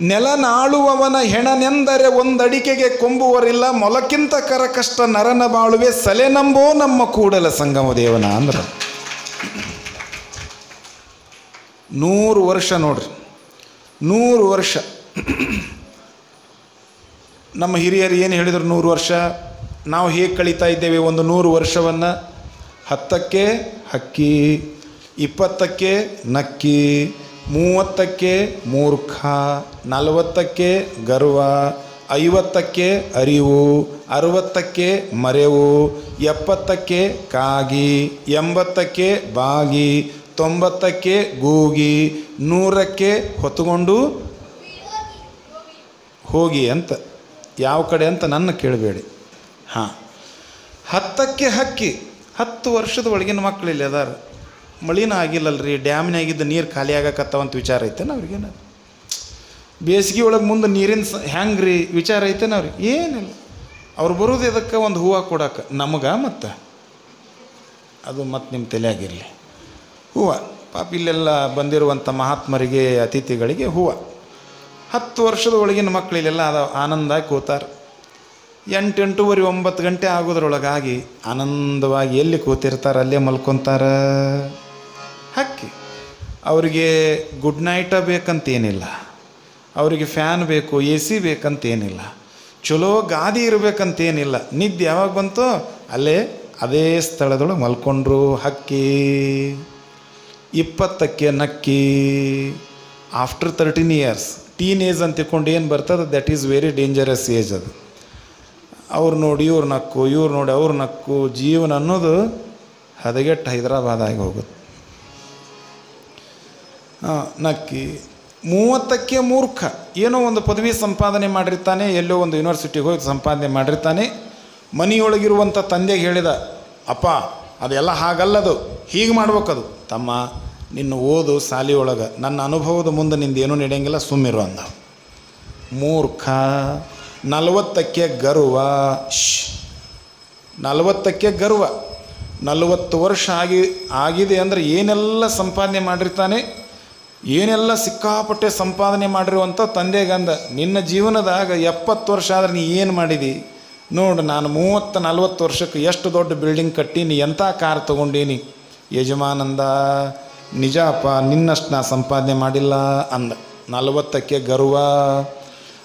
ನೆಲನಾಳುವವನ ಹೆಣನೆಂದರೆ ಒಂದಡಿಕೆಗೆ ಕೊಂಬುವರಿಲ್ಲ, ಮೊಲಕ್ಕಿಂತ ಕರಕಷ್ಟ ನರನ ಬಾಳುವೆ ಸಲೆ ನಂಬೋ ನಮ್ಮ ಕೂಡಲ ಸಂಗಮ ದೇವನ ಅಂದ್ರೆ. ನೂರು ವರ್ಷ ನೋಡ್ರಿ, ನೂರು ವರ್ಷ. ನಮ್ಮ ಹಿರಿಯರು ಏನು ಹೇಳಿದರು ನೂರು ವರ್ಷ? ನಾವು ಹೇಗೆ ಕಳೀತಾ ಇದ್ದೇವೆ ಒಂದು ನೂರು ವರ್ಷವನ್ನು? ಹತ್ತಕ್ಕೆ ಹಕ್ಕಿ. ಇಪ್ಪತ್ತಕ್ಕೆ ನಕ್ಕಿ, ಮೂವತ್ತಕ್ಕೆ ಮೂರ್ಖ, ನಲವತ್ತಕ್ಕೆ ಗರ್ವ, ಐವತ್ತಕ್ಕೆ ಅರಿವು, ಅರುವತ್ತಕ್ಕೆ ಮರೆವು, ಎಪ್ಪತ್ತಕ್ಕೆ ಕಾಗಿ, ಎಂಬತ್ತಕ್ಕೆ ಬಾಗಿ, ತೊಂಬತ್ತಕ್ಕೆ ಗೂಗಿ, ನೂರಕ್ಕೆ ಹೊತ್ತುಕೊಂಡು ಹೋಗಿ ಅಂತ, ಯಾವ ಕಡೆ ಅಂತ ನನ್ನ ಕೇಳಬೇಡಿ. ಹಾಂ. ಹತ್ತಕ್ಕೆ ಹಕ್ಕಿ, ಹತ್ತು ವರ್ಷದ ಒಳಗಿನ ಮಕ್ಕಳು ಇಲ್ಲಿ ಅದಾರ. ಮಳಿನ ಆಗಿಲ್ಲಲ್ರಿ ಡ್ಯಾಮ್ನಾಗಿದ್ದ ನೀರು ಖಾಲಿ ಆಗಕತ್ತಾವಂತ ವಿಚಾರ ಐತೇನು ಅವ್ರಿಗೇನು? ಬೇಸಿಗೆ ಒಳಗೆ ಮುಂದೆ ನೀರಿನ ಸ ಹೆಂಗೆ ರೀ ವಿಚಾರ ಐತೇನು ಅವ್ರಿಗೆ? ಏನಿಲ್ಲ. ಅವ್ರು ಬರೋದು ಇದಕ್ಕೆ ಒಂದು ಹೂವು ಕೊಡಕ್ಕೆ ನಮಗೆ ಮತ್ತು? ಅದು ಮತ್ತು ನಿಮ್ಮ ತಲೆಯಾಗಿರಲಿ. ಹೂವು. ಪಾಪ ಇಲ್ಲೆಲ್ಲ ಬಂದಿರುವಂಥ ಮಹಾತ್ಮರಿಗೆ, ಅತಿಥಿಗಳಿಗೆ ಹೂವು. ಹತ್ತು ವರ್ಷದ ಒಳಗಿನ ಮಕ್ಕಳು ಇಲ್ಲೆಲ್ಲ ಅದ ಆನಂದಾಗಿ ಕೂತಾರೆ. ಎಂಟು ಎಂಟೂವರೆ ಒಂಬತ್ತು ಗಂಟೆ ಆಗೋದ್ರೊಳಗಾಗಿ ಆನಂದವಾಗಿ ಎಲ್ಲಿ ಕೂತಿರ್ತಾರೆ, ಅಲ್ಲೇ ಮಲ್ಕೊತಾರ. ಅವರಿಗೆ ಗುಡ್ ನೈಟ ಬೇಕಂತೇನಿಲ್ಲ. ಅವರಿಗೆ ಫ್ಯಾನ್ ಬೇಕು ಎ ಸಿ ಬೇಕಂತೇನಿಲ್ಲ. ಚಲೋ ಗಾದಿ ಇರಬೇಕಂತೇನಿಲ್ಲ. ನಿದ್ದೆ ಯಾವಾಗ ಬಂತೋ ಅಲ್ಲೇ ಅದೇ ಸ್ಥಳದೊಳಗೆ ಮಲ್ಕೊಂಡ್ರು ಹಕ್ಕಿ. ಇಪ್ಪತ್ತಕ್ಕೆ ನಕ್ಕಿ. After thirteen years teen age ಅಂತ ತಿಳ್ಕೊಂಡು ಏನು ಬರ್ತದೆ? That is very dangerous age ಅದು. ಅವ್ರು ನೋಡಿ ಇವ್ರು ನಕ್ಕು, ಇವ್ರು ನೋಡಿ ಅವ್ರು ನಕ್ಕು, ಜೀವನ ಅನ್ನೋದು ಹದಗೆಟ್ಟು ಹೈದರಾಬಾದ್ ಆಗಿ ಹೋಗುತ್ತೆ. ನಕ್ಕಿ. ಮೂವತ್ತಕ್ಕೆ ಮೂರ್ಖ. ಏನೋ ಒಂದು ಪದವಿ ಸಂಪಾದನೆ ಮಾಡಿರ್ತಾನೆ, ಎಲ್ಲೋ ಒಂದು ಯೂನಿವರ್ಸಿಟಿಗೆ ಹೋಗಿ ಸಂಪಾದನೆ ಮಾಡಿರ್ತಾನೆ. ಮನೆಯೊಳಗಿರುವಂಥ ತಂದೆಗೆ ಹೇಳಿದ, ಅಪ್ಪ, ಅದೆಲ್ಲ ಹಾಗಲ್ಲದು. ಹೀಗೆ ಮಾಡ್ಬೇಕದು. ತಮ್ಮ, ನಿನ್ನ ಓದು ಸಾಲಿಯೊಳಗೆ. ನನ್ನ ಅನುಭವದ ಮುಂದೆ ನಿಂದು ಏನೂ ನಡೆಯಂಗಿಲ್ಲ ಸುಮ್ಮಿರು ಅಂದ. ಮೂರ್ಖ. ನಲವತ್ತಕ್ಕೆ ಗರ್ವ. ಶ್. ನಲವತ್ತಕ್ಕೆ ಗರ್ವ. ನಲವತ್ತು ವರ್ಷ ಆಗಿ, ಆಗಿದೆ ಅಂದರೆ ಏನೆಲ್ಲ ಸಂಪಾದನೆ ಮಾಡಿರ್ತಾನೆ? ಏನೆಲ್ಲ ಸಿಕ್ಕಾಪಟ್ಟೆ ಸಂಪಾದನೆ ಮಾಡಿರುವಂಥ ತಂದೆಗಂದ ನಿನ್ನ ಜೀವನದಾಗ ಎಪ್ಪತ್ತು ವರ್ಷ ಆದ್ರೆ ನೀ ಏನು ಮಾಡಿದಿ? ನೋಡು, ನಾನು ಮೂವತ್ತು ನಲ್ವತ್ತು ವರ್ಷಕ್ಕೆ ಎಷ್ಟು ದೊಡ್ಡ ಬಿಲ್ಡಿಂಗ್ ಕಟ್ಟೀನಿ ಎಂಥ ಕಾರ್ ತೊಗೊಂಡೀನಿ? ಯಜಮಾನಂದ ನಿಜಪ್ಪ ನಿನ್ನಷ್ಟು ನಾ ಸಂಪಾದನೆ ಮಾಡಿಲ್ಲ ಅಂದ. ನಲವತ್ತಕ್ಕೆ ಗರ್ವ.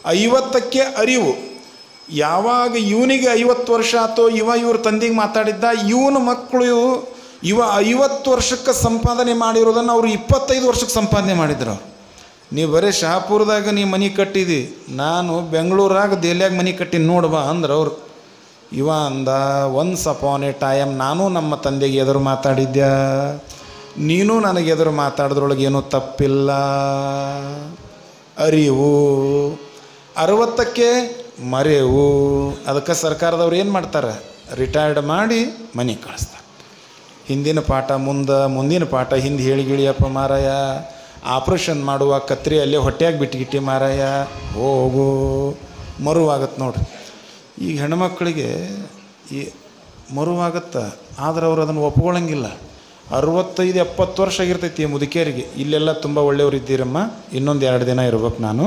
ಐವತ್ತಕ್ಕೆ ಅರಿವು. ಯಾವಾಗ ಇವನಿಗೆ ಐವತ್ತು ವರ್ಷ ಆತೋ, ಇವ ಇವ್ರ ತಂದೆಗೆ ಮಾತಾಡಿದ್ದ, ಇವನ ಮಕ್ಕಳು ಇವ ಐವತ್ತು ವರ್ಷಕ್ಕೆ ಸಂಪಾದನೆ ಮಾಡಿರೋದನ್ನು ಅವರು ಇಪ್ಪತ್ತೈದು ವರ್ಷಕ್ಕೆ ಸಂಪಾದನೆ ಮಾಡಿದ್ರು ನೀವು ಬರೀ ಶಹಾಪುರದಾಗ ನೀ ಮನೆ ಕಟ್ಟಿದಿ, ನಾನು ಬೆಂಗಳೂರಾಗ ದೆಹಲಿಯಾಗ ಮನೆ ಕಟ್ಟಿನಿ ನೋಡ್ಬಾ ಅಂದ್ರೆ ಅವ್ರು. ಇವ ಅಂದ ಒನ್ಸ್ ಅಪಾನ್ ಎ ಟೈಮ್ ನಾನು ನಮ್ಮ ತಂದೆಗೆ ಎದುರು ಮಾತಾಡಿದ್ದೆ. ನೀನು ನನಗೆ ಎದುರು ಮಾತಾಡಿದ್ರೊಳಗೆ ಏನೂ ತಪ್ಪಿಲ್ಲ. ಅರಿವು, ಅರವತ್ತಕ್ಕೆ ಮರೆವು. ಅದಕ್ಕೆ ಸರ್ಕಾರದವ್ರು ಏನು ಮಾಡ್ತಾರೆ? ರಿಟೈರ್ಡ್ ಮಾಡಿ ಮನೆ ಕಳಿಸ್ತಾರೆ. ಹಿಂದಿನ ಪಾಠ ಮುಂದೆ ಮುಂದಿನ ಪಾಠ ಹಿಂದೆ ಹೇಳಿ ಗಿಳಿಯಪ್ಪ ಮಾರಾಯ. ಆಪ್ರೇಷನ್ ಮಾಡುವ ಕತ್ರಿ ಅಲ್ಲೇ ಹೊಟ್ಟೆಯಾಗಿ ಬಿಟ್ಗಿಟ್ಟಿ ಮಾರಾಯ. ಹೋಗು ಮರುವಾಗತ್ತೆ ನೋಡ್ರಿ. ಈಗ ಹೆಣ್ಮಕ್ಳಿಗೆ ಈ ಮರುವಾಗತ್ತೆ, ಆದ್ರೆ ಅವ್ರು ಅದನ್ನು ಒಪ್ಕೊಳ್ಳಂಗಿಲ್ಲ ಅರವತ್ತೈದು, ಎಪ್ಪತ್ತು ವರ್ಷ ಆಗಿರ್ತೈತಿ ಈ ಮುದುಕಿಯರಿಗೆ. ಇಲ್ಲೆಲ್ಲ ತುಂಬ ಒಳ್ಳೆಯವ್ರು ಇದ್ದೀರಮ್ಮ. ಇನ್ನೊಂದು ಎರಡು ದಿನ ಇರ್ಬೇಕು ನಾನು.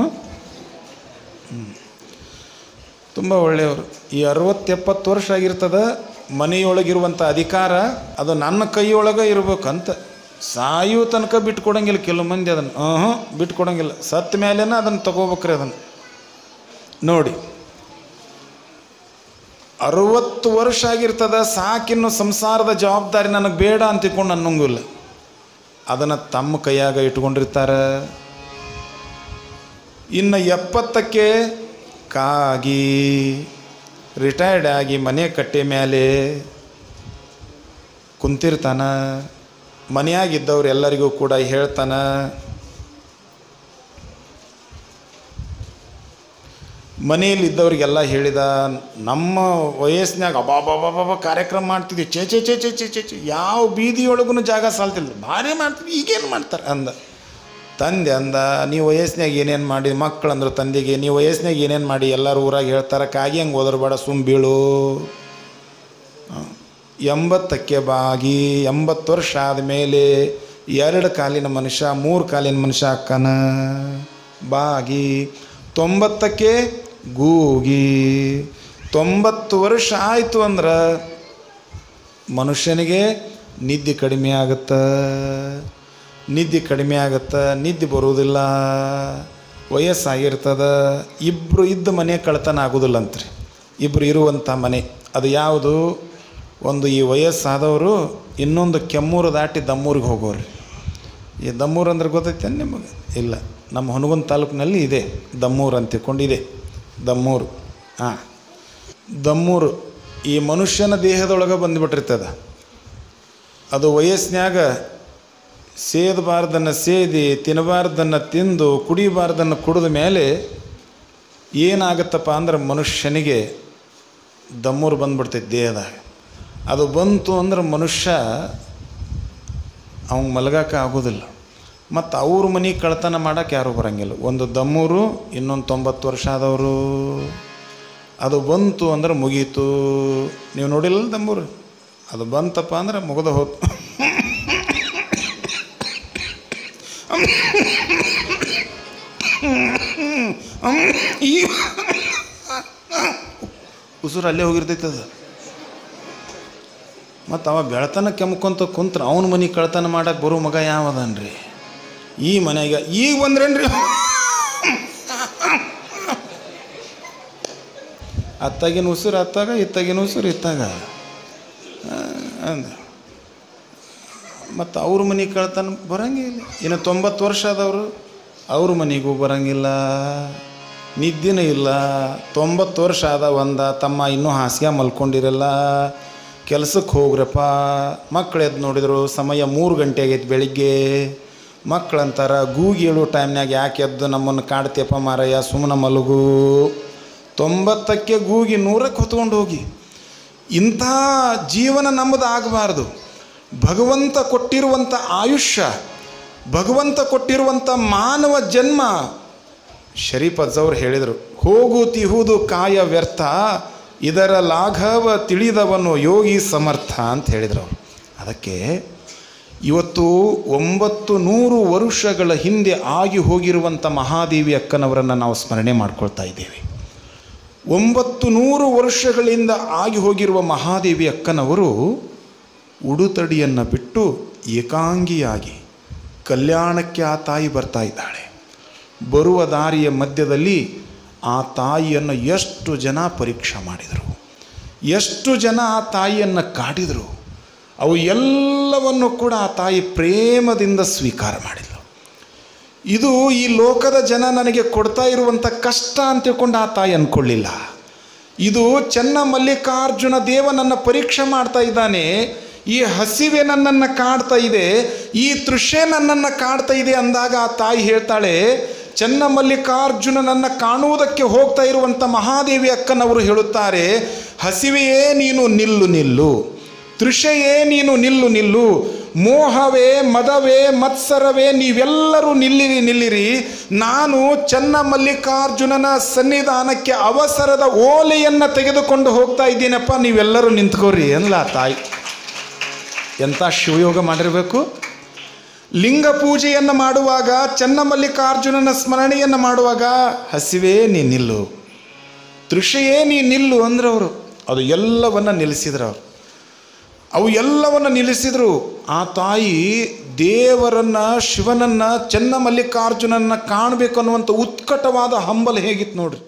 ತುಂಬ ಒಳ್ಳೆಯವರು. ಈ ಅರವತ್ತು, ಎಪ್ಪತ್ತು ವರ್ಷ ಆಗಿರ್ತದ ಮನೆಯೊಳಗಿರುವಂಥ ಅಧಿಕಾರ, ಅದು ನನ್ನ ಕೈಯೊಳಗೆ ಇರಬೇಕಂತ. ಸಾಯೋ ತನಕ ಬಿಟ್ಕೊಡಂಗಿಲ್ಲ, ಕೆಲವು ಮಂದಿ ಅದನ್ನು. ಹ್ಞೂ ಬಿಟ್ಕೊಡಂಗಿಲ್ಲ. ಸತ್ತ ಮೇಲೇನ ಅದನ್ನು ತಗೋಬೇಕ್ರಿ ಅದನ್ನು. ನೋಡಿ, ಅರವತ್ತು ವರ್ಷ ಆಗಿರ್ತದ, ಸಾಕಿನ್ನು ಸಂಸಾರದ ಜವಾಬ್ದಾರಿ ನನಗೆ ಬೇಡ ಅಂತ ತಿಳ್ಕೊಂಡು ಅನ್ನೋಂಗಿಲ್ಲ. ಅದನ್ನು ತಮ್ಮ ಕೈಯಾಗ ಇಟ್ಕೊಂಡಿರ್ತಾರೆ. ಇನ್ನು ಎಪ್ಪತ್ತಕ್ಕೆ ಕಾಗಿ. ರಿಟೈರ್ಡ್ ಆಗಿ ಮನೆ ಕಟ್ಟೆ ಮೇಲೆ ಕುಂತಿರ್ತಾನ, ಮನೆಯಾಗಿದ್ದವ್ರು ಎಲ್ಲರಿಗೂ ಕೂಡ ಹೇಳ್ತಾನ, ಮನೆಯಲ್ಲಿದ್ದವ್ರಿಗೆಲ್ಲ ಹೇಳಿದ, ನಮ್ಮ ವಯಸ್ಸಿನಾಗ ಅಬಾಬಾಬಾಬಾ ಕಾರ್ಯಕ್ರಮ ಮಾಡ್ತಿದ್ವಿ ಚೇ ಚೇ ಚೇ ಚೇ ಚೇ ಚೇ ಯಾವ ಬೀದಿಯೊಳಗೂ ಜಾಗ ಸಾಲ್ತಿಲ್ಲ ಭಾರಿ ಮಾಡ್ತೀವಿ ಈಗೇನು ಮಾಡ್ತಾರೆ ಅಂದ. ತಂದೆ ಅಂದ, ನೀ ವಯಸ್ಸಿನಾಗ ಏನೇನು ಮಾಡಿ ಮಕ್ಕಳು ಅಂದ್ರು ತಂದೆಗೆ, ನೀ ವಯಸ್ಸಿನಾಗ ಏನೇನು ಮಾಡಿ ಎಲ್ಲರೂ ಊರಾಗ ಹೇಳ್ತಾರೆ, ಕಾಗಿ ಹಂಗೆ ಓದರ್ಬೇಡ ಸುಮ್ಮ ಬೀಳು. ಎಂಬತ್ತಕ್ಕೆ ಬಾಗಿ, ಎಂಬತ್ತು ವರ್ಷ ಆದಮೇಲೆ ಎರಡು ಕಾಲಿನ ಮನುಷ್ಯ, ಮೂರು ಕಾಲಿನ ಮನುಷ್ಯ ಅಕ್ಕನ ಬಾಗಿ, ತೊಂಬತ್ತಕ್ಕೆ ಗೂಗಿ. ತೊಂಬತ್ತು ವರ್ಷ ಆಯಿತು ಅಂದ್ರೆ ಮನುಷ್ಯನಿಗೆ ನಿದ್ದೆ ಕಡಿಮೆ ಆಗುತ್ತೆ. ನಿದ್ದೆ ಕಡಿಮೆ ಆಗುತ್ತೆ, ನಿದ್ದೆ ಬರುವುದಿಲ್ಲ, ವಯಸ್ಸಾಗಿರ್ತದ ಇಬ್ಬರು ಇದ್ದ ಮನೆ ಕಳ್ತನ ಆಗೋದಿಲ್ಲ ಅಂತ್ರಿ ಇಬ್ಬರು ಇರುವಂಥ ಮನೆ, ಅದು ಯಾವುದು? ಒಂದು ಈ ವಯಸ್ಸಾದವರು ಇನ್ನೊಂದು ಕೆಮ್ಮೂರು ದಾಟಿ ದಮ್ಮೂರಿಗೆ ಹೋಗೋರು. ಈ ದಮ್ಮೂರು ಅಂದ್ರೆ ಗೊತ್ತೈತೆ ನಿಮಗೆ? ಇಲ್ಲ, ನಮ್ಮ ಹುನಗುಂದ ತಾಲೂಕಿನಲ್ಲಿ ಇದೆ, ದಮ್ಮೂರು ಅಂತ ತಿಳ್ಕೊಂಡಿದೆ, ದಮ್ಮೂರು. ಹಾಂ, ದಮ್ಮೂರು ಈ ಮನುಷ್ಯನ ದೇಹದೊಳಗೆ ಬಂದುಬಿಟ್ಟಿರ್ತದೆ. ಅದು ವಯಸ್ಸಿನಾಗ ಸೇದಬಾರ್ದನ್ನು ಸೇದಿ, ತಿನ್ನಬಾರ್ದನ್ನು ತಿಂದು, ಕುಡಿಬಾರ್ದನ್ನು ಕುಡಿದ ಮೇಲೆ ಏನಾಗುತ್ತಪ್ಪ ಅಂದ್ರೆ ಮನುಷ್ಯನಿಗೆ ದಮ್ಮೂರು ಬಂದ್ಬಿಡ್ತೈತೆ ದೇಹದಾಗ. ಅದು ಬಂತು ಅಂದ್ರೆ ಮನುಷ್ಯ ಅವ್ನು ಮಲಗಕ್ಕೆ ಆಗೋದಿಲ್ಲ. ಮತ್ತು ಅವ್ರ ಮನೆ ಕಳ್ತನ ಮಾಡೋಕೆ ಯಾರೂ ಬರೋಂಗಿಲ್ಲ. ಒಂದು ದಮ್ಮೂರು, ಇನ್ನೊಂದು ತೊಂಬತ್ತು ವರ್ಷ ಆದವರು. ಅದು ಬಂತು ಅಂದ್ರೆ ಮುಗೀತು. ನೀವು ನೋಡಿಲ್ಲ ದಮ್ಮೂರು? ಅದು ಬಂತಪ್ಪ ಅಂದ್ರೆ ಮುಗಿದ ಹೋತು. ಈ ಉಸುರು ಅಲ್ಲೇ ಹೋಗಿರ್ತೈತೆ ಅದು. ಮತ್ತು ಅವ ಬೆಳತನ ಕೆಮ್ಕೊಂತ ಕುಂತ್ರ ಅವನ ಮನೆ ಕಳ್ತನ ಮಾಡಕ್ಕೆ ಬರೋ ಮಗ ಯಾವದನ್ರಿ? ಈ ಮನೆಗೆ ಈಗ ಬಂದ್ರೇನ್ರಿ? ಅತ್ತಾಗಿನ ಉಸಿರು ಅತ್ತಾಗ, ಇತ್ತಾಗಿನ ಉಸಿರು ಇತ್ತಾಗ. ಅಂದ. ಮತ್ತು ಅವ್ರ ಮನೆ ಕಳ್ತನ ಬರಂಗಿಲ್ಲ ಇನ್ನು ತೊಂಬತ್ತು ವರ್ಷ ಆದವರು ಅವ್ರ ಮನೆಗೂ ಬರಂಗಿಲ್ಲ. ನಿದ್ದೆನೂ ಇಲ್ಲ. ತೊಂಬತ್ತು ವರ್ಷ ಆದ ಒಂದ ತಮ್ಮ ಇನ್ನೂ ಹಾಸಿಗೆ ಮಲ್ಕೊಂಡಿರಲ್ಲ. ಕೆಲಸಕ್ಕೆ ಹೋಗ್ರಪ್ಪ. ಮಕ್ಳು ನೋಡಿದ್ರು ಸಮಯ ಮೂರು ಗಂಟೆ ಆಗೈತೆ ಬೆಳಿಗ್ಗೆ. ಮಕ್ಕಳಂತಾರ ಗೂಗಿ ಹೇಳೋ ಟೈಮ್ನಾಗ ಯಾಕೆ ಎದ್ದು ನಮ್ಮನ್ನು ಕಾಡ್ತೀಯಪ್ಪ ಮಾರಯ್ಯ ಸುಮ್ಮನೆ ಮಲಗು. ತೊಂಬತ್ತಕ್ಕೆ ಗೂಗಿ ನೂರಕ್ಕೆ ಹೊತ್ಕೊಂಡು ಹೋಗಿ. ಇಂಥ ಜೀವನ ನಮ್ಮದು ಆಗಬಾರ್ದು. ಭಗವಂತ ಕೊಟ್ಟಿರುವಂಥ ಆಯುಷ್ಯ, ಭಗವಂತ ಕೊಟ್ಟಿರುವಂಥ ಮಾನವ ಜನ್ಮ. ಶರೀಫ್ ಅಜ್ಜವ್ರು ಹೇಳಿದರು, ಹೋಗು ತಿಹುದು ಕಾಯ ವ್ಯರ್ಥ, ಇದರ ಲಾಘವ ತಿಳಿದವನು ಯೋಗಿ ಸಮರ್ಥ ಅಂತ ಹೇಳಿದರು ಅವರು. ಅದಕ್ಕೆ ಇವತ್ತು ಒಂಬತ್ತು ನೂರು ವರುಷಗಳ ಹಿಂದೆ ಆಗಿ ಹೋಗಿರುವಂಥ ಮಹಾದೇವಿ ಅಕ್ಕನವರನ್ನು ನಾವು ಸ್ಮರಣೆ ಮಾಡ್ಕೊಳ್ತಾ ಇದ್ದೇವೆ. ಒಂಬತ್ತು ನೂರು ವರ್ಷಗಳಿಂದ ಆಗಿ ಹೋಗಿರುವ ಮಹಾದೇವಿ ಅಕ್ಕನವರು ಉಡುತಡಿಯನ್ನು ಬಿಟ್ಟು ಏಕಾಂಗಿಯಾಗಿ ಕಲ್ಯಾಣಕ್ಕೆ ಆ ತಾಯಿ ಬರ್ತಾ ಇದ್ದಾಳೆ. ಬರುವ ದಾರಿಯ ಮಧ್ಯದಲ್ಲಿ ಆ ತಾಯಿಯನ್ನು ಎಷ್ಟು ಜನ ಪರೀಕ್ಷೆ ಮಾಡಿದರು? ಎಷ್ಟು ಜನ ಆ ತಾಯಿಯನ್ನು ಕಾಡಿದರು? ಅವು ಎಲ್ಲವನ್ನು ಕೂಡ ಆ ತಾಯಿ ಪ್ರೇಮದಿಂದ ಸ್ವೀಕಾರ ಮಾಡಿದರು ಇದು ಈ ಲೋಕದ ಜನ ನನಗೆ ಕೊಡ್ತಾ ಇರುವಂಥ ಕಷ್ಟ ಅಂತ ತಿಳ್ಕೊಂಡು ಆ ತಾಯಿ ಅಂದ್ಕೊಳ್ಳಿಲ್ಲ ಇದು ಚೆನ್ನ ಮಲ್ಲಿಕಾರ್ಜುನ ದೇವ ನನ್ನ ಪರೀಕ್ಷೆ ಮಾಡ್ತಾ ಇದ್ದಾನೆ. ಈ ಹಸಿವೆ ನನ್ನನ್ನು ಕಾಡ್ತಾ ಇದೆ, ಈ ತೃಷೆ ನನ್ನನ್ನು ಕಾಡ್ತಾ ಇದೆ ಅಂದಾಗ ಆ ತಾಯಿ ಹೇಳ್ತಾಳೆ ಚನ್ನಮಲ್ಲಿಕಾರ್ಜುನ ಮಲ್ಲಿಕಾರ್ಜುನನನ್ನು ಕಾಣುವುದಕ್ಕೆ ಹೋಗ್ತಾ ಇರುವಂಥ ಮಹಾದೇವಿ ಅಕ್ಕನವರು ಹೇಳುತ್ತಾರೆ, ಹಸಿವೆಯೇ ನೀನು ನಿಲ್ಲು ನಿಲ್ಲು ತೃಷೆಯೇ ನೀನು ನಿಲ್ಲು ನಿಲ್ಲು, ಮೋಹವೇ, ಮದವೇ, ಮತ್ಸರವೇ, ನೀವೆಲ್ಲರೂ ನಿಲ್ಲಿರಿ ನಿಲ್ಲಿರಿ, ನಾನು ಚೆನ್ನಮಲ್ಲಿಕಾರ್ಜುನನ ಸನ್ನಿಧಾನಕ್ಕೆ ಅವಸರದ ಓಲೆಯನ್ನು ತೆಗೆದುಕೊಂಡು ಹೋಗ್ತಾ ಇದ್ದೀನಪ್ಪ, ನೀವೆಲ್ಲರೂ ನಿಂತ್ಕೋರಿ ಅಂದ್ಲ ತಾಯಿ. ಎಂಥ ಶಿವಯೋಗ ಮಾಡಿರಬೇಕು? ಲಿಂಗ ಪೂಜೆಯನ್ನು ಮಾಡುವಾಗ, ಚನ್ನಮಲ್ಲಿಕಾರ್ಜುನನ ಸ್ಮರಣೆಯನ್ನು ಮಾಡುವಾಗ, ಹಸಿವೇ ನೀ ನಿಲ್ಲು. ತೃಷೆಯೇ ನೀ ನಿಲ್ಲು ಅಂದ್ರೆ ಅವರು ಅದು ಎಲ್ಲವನ್ನು ನಿಲ್ಲಿಸಿದ್ರು ಅವರು. ಅವು ಎಲ್ಲವನ್ನು ನಿಲ್ಲಿಸಿದ್ರು. ಆ ತಾಯಿ ದೇವರನ್ನ, ಶಿವನನ್ನ, ಚನ್ನಮಲ್ಲಿಕಾರ್ಜುನನ್ನು ಕಾಣಬೇಕು ಅನ್ನುವಂಥ ಉತ್ಕಟವಾದ ಹಂಬಲ ಹೇಗಿತ್ತು ನೋಡ್ರಿ.